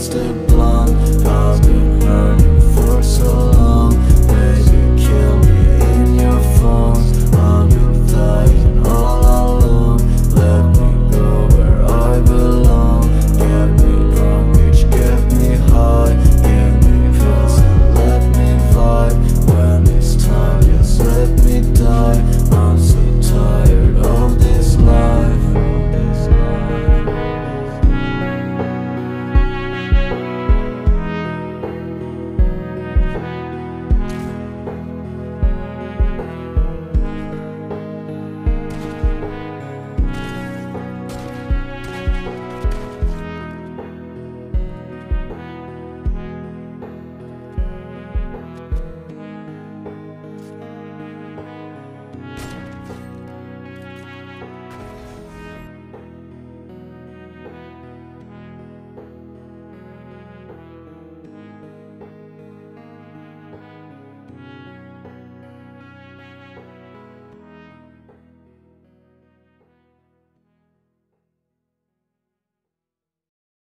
constant